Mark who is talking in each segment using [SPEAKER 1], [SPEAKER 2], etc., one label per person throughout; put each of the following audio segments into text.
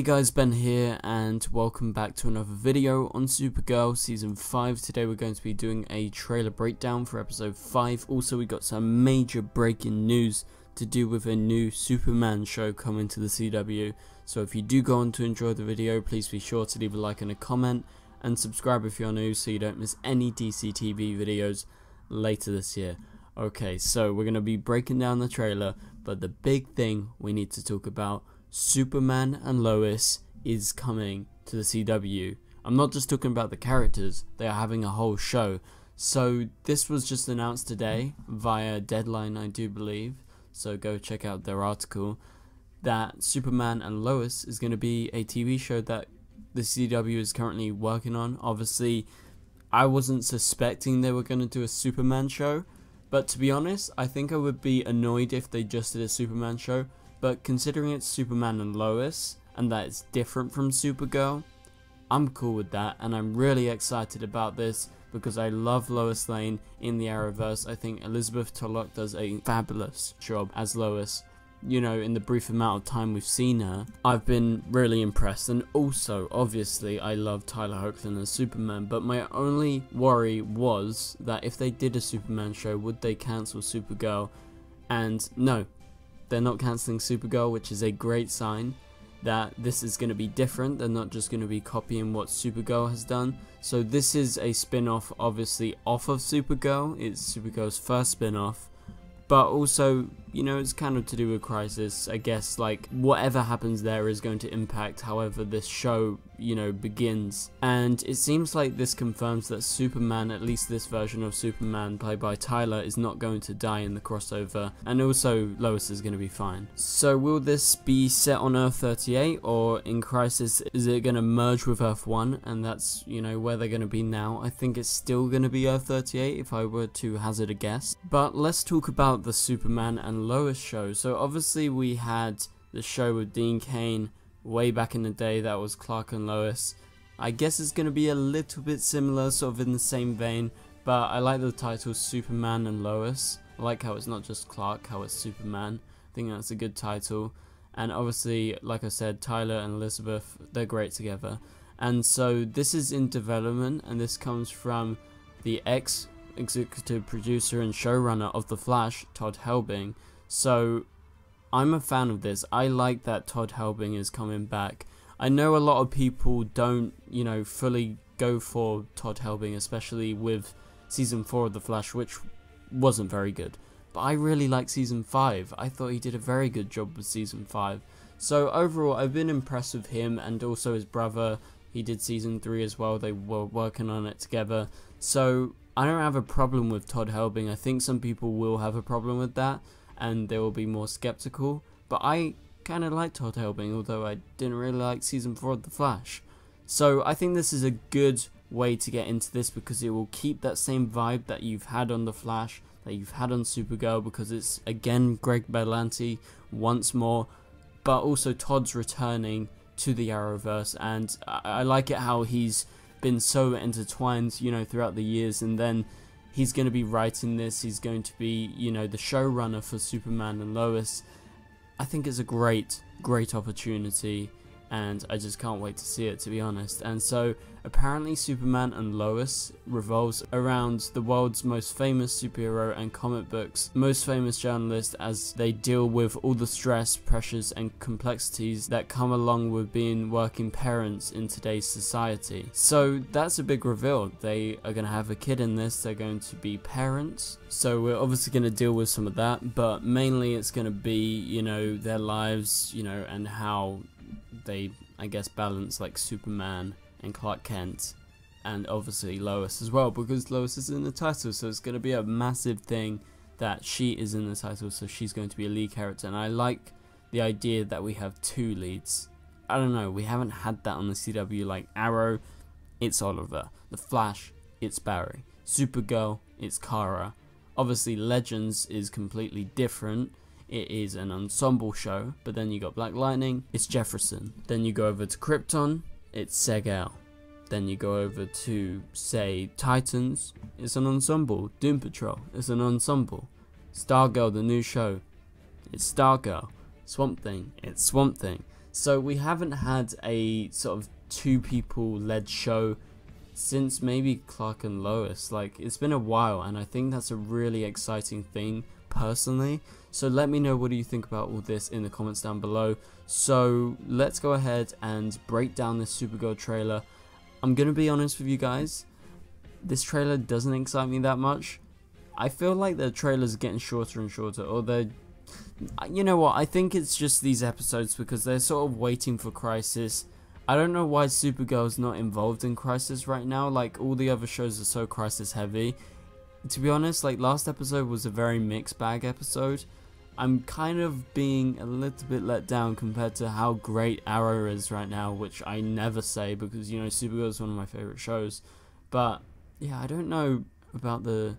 [SPEAKER 1] Hey guys, Ben here and welcome back to another video on Supergirl Season 5. Today we're going to be doing a trailer breakdown for Episode 5. Also we got some major breaking news to do with a new Superman show coming to the CW. So if you do go on to enjoy the video, please be sure to leave a like and a comment and subscribe if you're new so you don't miss any DC TV videos later this year. Okay, so we're going to be breaking down the trailer, but the big thing we need to talk about Superman and Lois is coming to the CW. I'm not just talking about the characters, they are having a whole show. So this was just announced today via Deadline, I do believe. So go check out their article that Superman and Lois is going to be a TV show that the CW is currently working on. Obviously, I wasn't suspecting they were going to do a Superman show, but to be honest, I think I would be annoyed if they just did a Superman show but considering it's Superman and Lois, and that it's different from Supergirl, I'm cool with that, and I'm really excited about this because I love Lois Lane in the Arrowverse. I think Elizabeth Tulloch does a fabulous job as Lois. You know, in the brief amount of time we've seen her, I've been really impressed. And also, obviously, I love Tyler Hoechlin as Superman, but my only worry was that if they did a Superman show, would they cancel Supergirl? And no, they're not cancelling Supergirl, which is a great sign that this is going to be different. They're not just going to be copying what Supergirl has done. So this is a spin-off obviously off of Supergirl. It's Supergirl's first spin-off but also you know it's kind of to do with crisis. I guess like whatever happens there is going to impact however this show you know begins. And it seems like this confirms that superman at least this version of superman played by tyler is not going to die in the crossover. And also lois is going to be fine. So will this be set on earth 38 or in crisis is it going to merge with earth 1 and that's you know where they're going to be now. I think it's still going to be earth 38 if i were to hazard a guess. But let's talk about the Superman and Lois show. So obviously we had the show with Dean Cain way back in the day that was Clark and Lois. I guess it's going to be a little bit similar, sort of in the same vein, but I like the title Superman and Lois. I like how it's not just Clark, how it's Superman. I think that's a good title. And obviously, like I said, Tyler and Elizabeth, they're great together. And so this is in development, and this comes from the ex executive producer and showrunner of The Flash, Todd Helbing. So I'm a fan of this. I like that Todd Helbing is coming back. I know a lot of people don't, you know, fully go for Todd Helbing, especially with season 4 of The Flash, which wasn't very good. But I really like season 5. I thought he did a very good job with season 5. So overall, I've been impressed with him and also his brother. He did season 3 as well. They were working on it together. So I don't have a problem with Todd Helbing. I think some people will have a problem with that and they will be more skeptical. But I kind of like Todd Helbing, although I didn't really like season 4 of The Flash. So I think this is a good way to get into this because it will keep that same vibe that you've had on The Flash, that you've had on Supergirl, because it's again Greg Berlanti once more, but also Todd's returning to the Arrowverse, and I, I like it how he's been so intertwined, you know, throughout the years, and then he's going to be writing this. He's going to be, you know, the showrunner for Superman and Lois. I think it's a great, great opportunity and I just can't wait to see it to be honest. And so apparently Superman and Lois revolves around the world's most famous superhero and comic books most famous journalist as they deal with all the stress, pressures and complexities that come along with being working parents in today's society. So that's a big reveal. They are going to have a kid in this, they're going to be parents. So we're obviously going to deal with some of that, but mainly it's going to be, you know, their lives, you know, and how they, I guess, balance like Superman and Clark Kent, and obviously Lois as well, because Lois is in the title, so it's going to be a massive thing that she is in the title, so she's going to be a lead character, and I like the idea that we have two leads. I don't know, we haven't had that on the CW, like Arrow, it's Oliver, The Flash, it's Barry, Supergirl, it's Kara. Obviously Legends is completely different, it is an ensemble show, but then you got Black Lightning, it's Jefferson. Then you go over to Krypton, it's Seg-El. Then you go over to, say, Titans, it's an ensemble. Doom Patrol, it's an ensemble. Stargirl, the new show, it's Stargirl. Swamp Thing, it's Swamp Thing. So we haven't had a sort of two people led show since maybe Clark and Lois. Like it's been a while and I think that's a really exciting thing personally. So let me know what do you think about all this in the comments down below. So let's go ahead and break down this Supergirl trailer. I'm going to be honest with you guys. This trailer doesn't excite me that much. I feel like the trailer's getting shorter and shorter or they're you know what, I think it's just these episodes because they're sort of waiting for Crisis. I don't know why Supergirl's not involved in Crisis right now, like all the other shows are so Crisis heavy to be honest, like last episode was a very mixed bag episode. I'm kind of being a little bit let down compared to how great Arrow is right now, which I never say because you know Supergirl is one of my favorite shows. But yeah, I don't know about the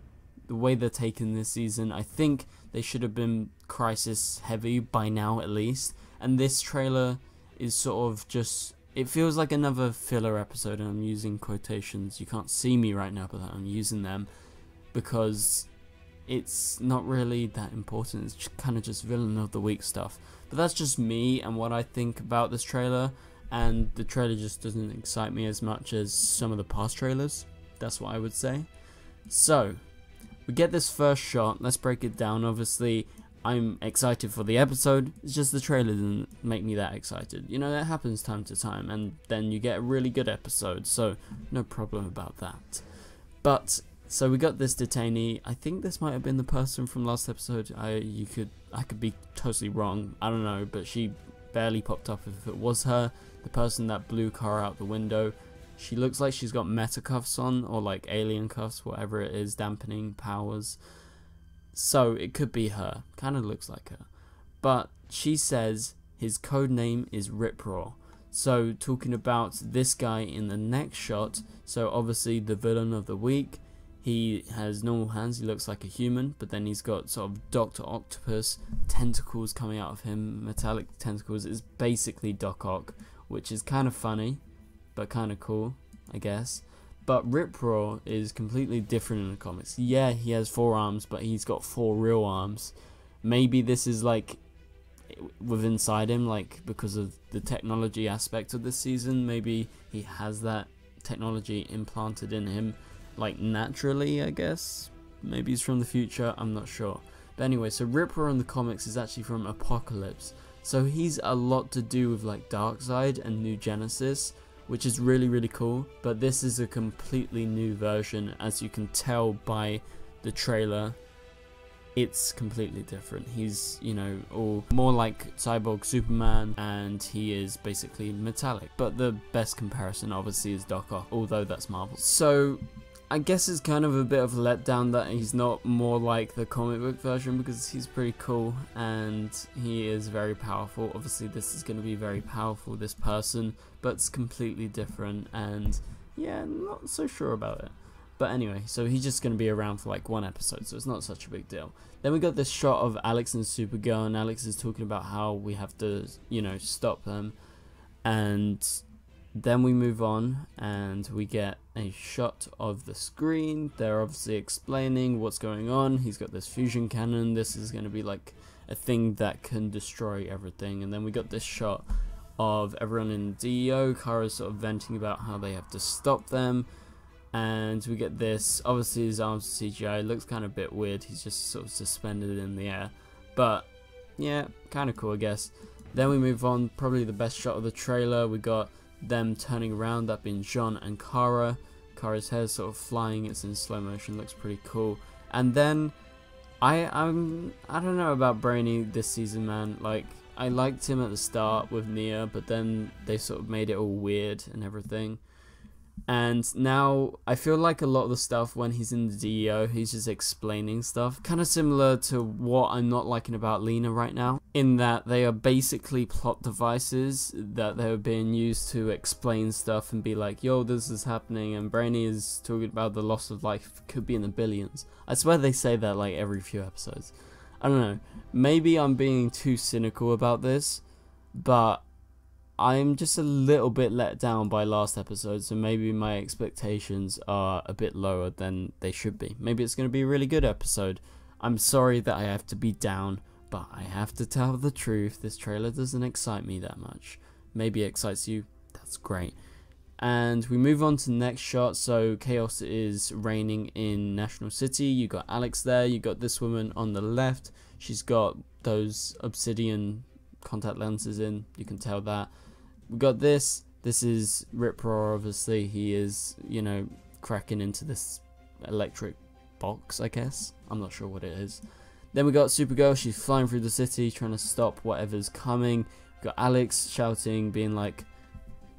[SPEAKER 1] the way they're taking this season. I think they should have been crisis heavy by now at least. And this trailer is sort of just it feels like another filler episode and I'm using quotations. You can't see me right now but I'm using them because it's not really that important. It's kind of just villain of the week stuff. But that's just me and what I think about this trailer. And the trailer just doesn't excite me as much as some of the past trailers. That's what I would say. So, we get this first shot. Let's break it down. Obviously, I'm excited for the episode. It's just the trailer didn't make me that excited. You know, that happens time to time. And then you get a really good episode. So, no problem about that. But so we got this detainee. I think this might have been the person from last episode. I you could I could be totally wrong. I don't know, but she barely popped up if it was her. The person that blew Kara out the window. She looks like she's got meta cuffs on or like alien cuffs, whatever it is, dampening powers. So it could be her. Kind of looks like her. But she says his code name is Rip Roar. So talking about this guy in the next shot, so obviously the villain of the week, he has normal hands, he looks like a human, but then he's got sort of Dr. Octopus tentacles coming out of him, metallic tentacles. It's basically Doc Ock, which is kind of funny, but kind of cool, I guess. But Rip Roar is completely different in the comics. Yeah, he has four arms, but he's got four real arms. Maybe this is like with inside him, like because of the technology aspect of this season. Maybe he has that technology implanted in him like naturally, I guess. Maybe he's from the future, I'm not sure. But anyway, so Rip Roar in the comics is actually from Apokolips. So he's a lot to do with like Darkseid and New Genesis, which is really really cool. But this is a completely new version, as you can tell by the trailer. It's completely different. He's, you know, all more like Cyborg Superman, and he is basically metallic. But the best comparison, obviously, is Doc Ock, although that's Marvel. So I guess it's kind of a bit of a letdown that he's not more like the comic book version because he's pretty cool and he is very powerful. Obviously, this is going to be very powerful, this person, but it's completely different and yeah, not so sure about it. But anyway, so he's just going to be around for like one episode, so it's not such a big deal. Then we got this shot of Alex and Supergirl, and Alex is talking about how we have to, you know, stop them. And then we move on and we get a shot of the screen. They're obviously explaining what's going on. He's got this fusion cannon. This is going to be like a thing that can destroy everything. And then we got this shot of everyone in DEO. Kara's sort of venting about how they have to stop them. And we get this. Obviously, his arms CGI. looks kind of a bit weird. He's just sort of suspended in the air. But yeah, kind of cool, I guess. Then we move on. Probably the best shot of the trailer. We got them turning around, that being John and Kara. Kara's hair sort of flying, it's in slow motion, looks pretty cool. And then I I'm I don't know about Brainy this season, man. Like I liked him at the start with Nia, but then they sort of made it all weird and everything. And now I feel like a lot of the stuff when he's in the DEO, he's just explaining stuff. Kind of similar to what I'm not liking about Lena right now, in that they are basically plot devices that they're being used to explain stuff and be like, yo, this is happening, and Brainy is talking about the loss of life, could be in the billions. I swear they say that like every few episodes. I don't know. Maybe I'm being too cynical about this, but I'm just a little bit let down by last episode, so maybe my expectations are a bit lower than they should be. Maybe it's going to be a really good episode. I'm sorry that I have to be down, but I have to tell the truth, this trailer doesn't excite me that much. Maybe it excites you, that's great. And we move on to the next shot. So chaos is reigning in National City. You got Alex there. You got this woman on the left. She's got those obsidian contact lenses in. You can tell that. We got this. This is Rip Roar. Obviously, he is you know cracking into this electric box. I guess I'm not sure what it is. Then we got Supergirl. She's flying through the city trying to stop whatever's coming. We got Alex shouting, being like,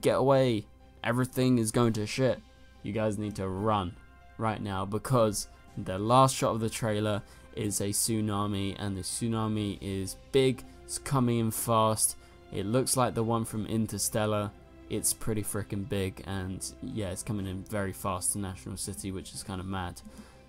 [SPEAKER 1] "Get away! everything is going to shit. You guys need to run right now because the last shot of the trailer is a tsunami and the tsunami is big, it's coming in fast. It looks like the one from Interstellar. It's pretty freaking big and yeah, it's coming in very fast to National City, which is kind of mad.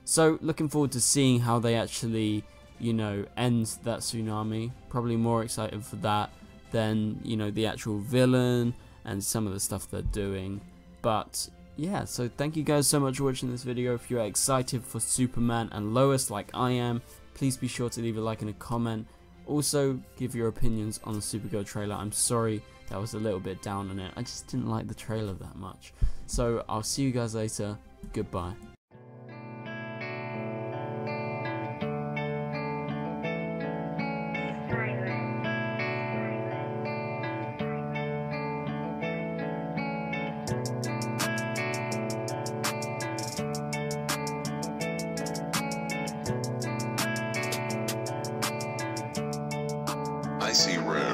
[SPEAKER 1] So looking forward to seeing how they actually, you know, end that tsunami. Probably more excited for that than, you know, the actual villain and some of the stuff they're doing. But yeah, so thank you guys so much for watching this video. If you're excited for Superman and Lois like I am, please be sure to leave a like and a comment. Also, give your opinions on the Supergirl trailer. I'm sorry that was a little bit down on it. I just didn't like the trailer that much. So I'll see you guys later. Goodbye.
[SPEAKER 2] I see rare.